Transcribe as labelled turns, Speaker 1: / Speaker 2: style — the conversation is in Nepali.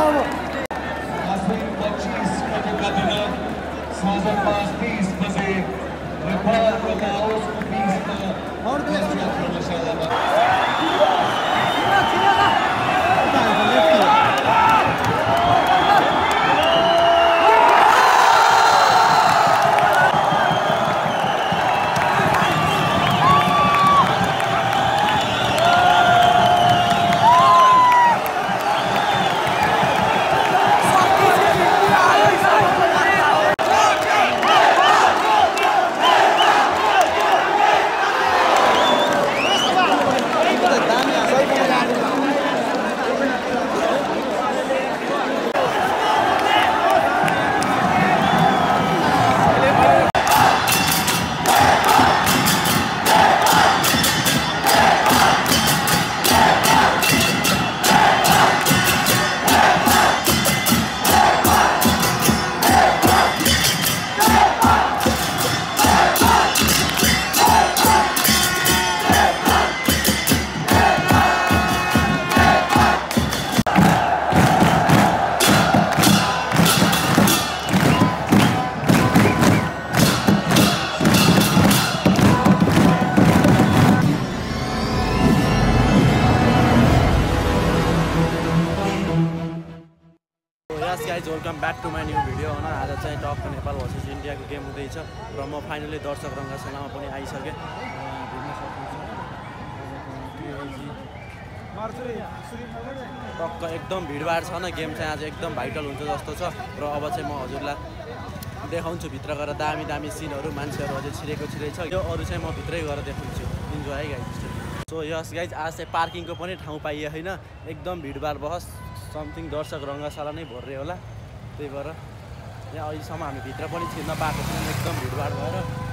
Speaker 1: Bravo. Azmin Bachis Kadakadana, Sazan Mastis Bazi, Nepal Kakaos Kupista, Ordu Yasya
Speaker 2: Kronashadama. Guys welcome back to my new video होइन आज चाहिँ टप नेपाल भर्सेस इन्डियाको गेम हुँदैछ र म फाइनली दर्शक रङ्गशालामा पनि आइसकेँ। टक्क एकदम भिडभाड छ न गेम चाहिँ आज एकदम भाइटल हुन्छ जस्तो छ र अब चाहिँ म हजुरलाई देखाउँछु भित्र गएर दामी दामी सिनहरू मान्छेहरू अझै छिरेको छिरै छ यो अरू चाहिँ म भित्रै गएर देखाउँछु। इन्जोय है गाइज सो यस गाइज आज चाहिँ पार्किङको पनि ठाउँ पाइए होइन? एकदम भिडभाड बहस। समथिङ दर्शक रङ्गशाला नै भर्रे होला। त्यही भएर यहाँ अहिलेसम्म हामी भित्र पनि छिर्न पाएको छैनौँ एकदम भिडभाड भएर